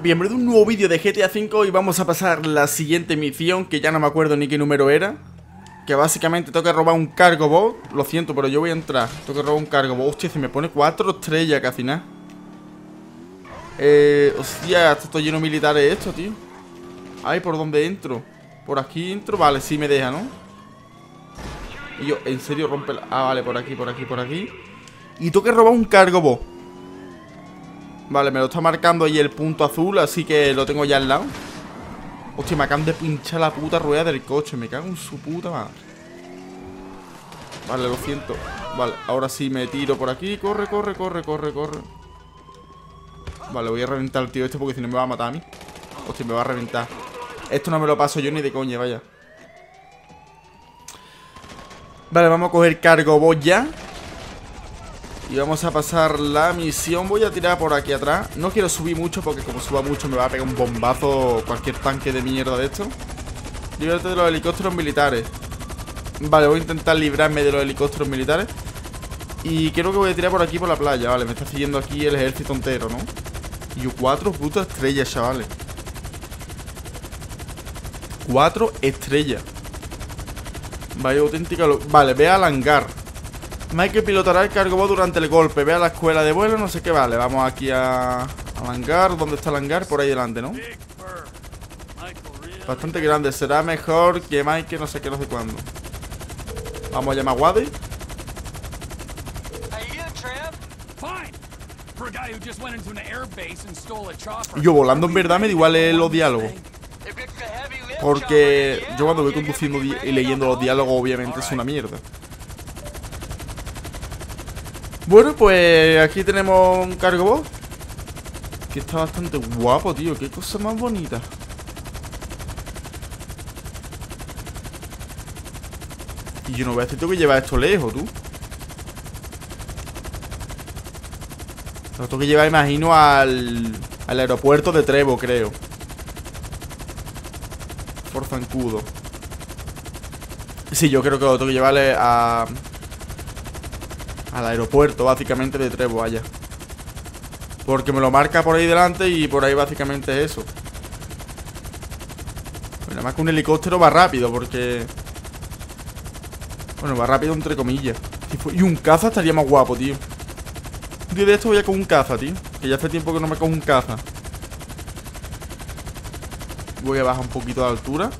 Bienvenido a un nuevo vídeo de GTA V y vamos a pasar la siguiente misión que ya no me acuerdo ni qué número era Que básicamente que robar un cargo bot. Lo siento, pero yo voy a entrar. Que robar un cargo bot. Hostia, se me pone cuatro estrellas casi nada Eh, hostia, esto lleno de militares esto, tío. Ay, ¿por dónde entro? Por aquí entro, vale, sí me deja, ¿no? Y yo, ¿en serio rompe la...? Ah, vale, por aquí, por aquí, por aquí. Y que robar un cargo bot Vale, me lo está marcando ahí el punto azul Así que lo tengo ya al lado. Hostia, me acaban de pinchar la puta rueda del coche Me cago en su puta madre. Vale, lo siento. Vale, ahora sí me tiro por aquí. Corre, corre, corre, corre, corre. Vale, voy a reventar al tío este Porque si no me va a matar a mí. Hostia, me va a reventar. Esto no me lo paso yo ni de coña, vaya. Vale, vamos a coger cargo bot ya y vamos a pasar la misión. Voy a tirar por aquí atrás. No quiero subir mucho porque como suba mucho me va a pegar un bombazo Cualquier tanque de mierda de esto. Líbrate de los helicópteros militares. Vale, voy a intentar librarme de los helicópteros militares. Y creo que voy a tirar por aquí por la playa. Vale, me está siguiendo aquí el ejército entero, ¿no? Y cuatro putas estrellas, chavales. Cuatro estrellas. Vaya auténtica... Vale, ve al hangar Mike pilotará el cargo durante el golpe. Ve a la escuela de vuelo, no sé qué vale. Vamos aquí a, al hangar. ¿Dónde está el hangar? Por ahí delante, ¿no? Bastante grande. Será mejor que Mike, no sé qué, no sé cuándo. Vamos a llamar a Wadi. Yo volando en verdad me da igual los diálogos. Porque yo cuando voy conduciendo y leyendo los diálogos obviamente es una mierda. Bueno, pues aquí tenemos un cargo bot Que está bastante guapo, tío. Qué cosa más bonita. Y yo no voy a decir, tengo que llevar esto lejos, tú. Lo tengo que llevar, imagino, al, al aeropuerto de Trevo, creo. Por zancudo Sí, yo creo que lo tengo que llevarle a... Al aeropuerto, básicamente, de Trevo, allá Porque me lo marca por ahí delante y por ahí básicamente es eso. Bueno, más que un helicóptero va rápido, porque... Bueno, va rápido entre comillas. Y un caza estaría más guapo, tío. Un de esto voy a con un caza, tío Que ya hace tiempo que no me cojo un caza. Voy a bajar un poquito de altura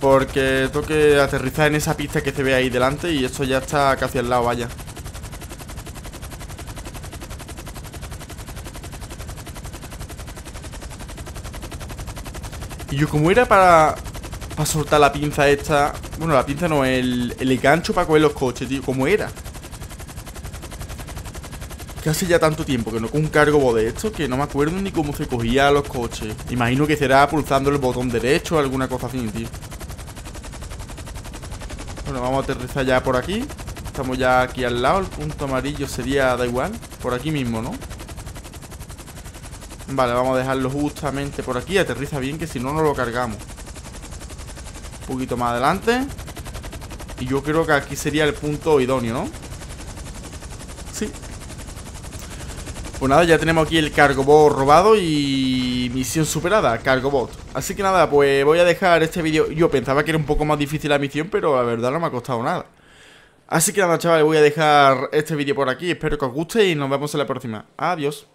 porque tengo que aterrizar en esa pista que se ve ahí delante Y esto ya está casi al lado, vaya Y yo, como era para, para soltar la pinza esta Bueno, la pinza no, el, el gancho para coger los coches, tío ¿Cómo era? Que hace ya tanto tiempo que no con un cargo de esto Que no me acuerdo ni cómo se cogía los coches Imagino que será pulsando el botón derecho o alguna cosa así, tío Bueno, vamos a aterrizar ya por aquí Estamos ya aquí al lado El punto amarillo sería, da igual Por aquí mismo, ¿no? Vale, vamos a dejarlo justamente por aquí. Aterriza bien, que si no, no lo cargamos. Un poquito más adelante. Y yo creo que aquí sería el punto idóneo, ¿no? Sí. Pues nada, ya tenemos aquí el cargobot robado Y misión superada, cargobot Así que nada, pues voy a dejar este vídeo. Yo pensaba que era un poco más difícil la misión Pero la verdad no me ha costado nada. Así que nada, chavales, voy a dejar este vídeo por aquí. Espero que os guste y nos vemos en la próxima. Adiós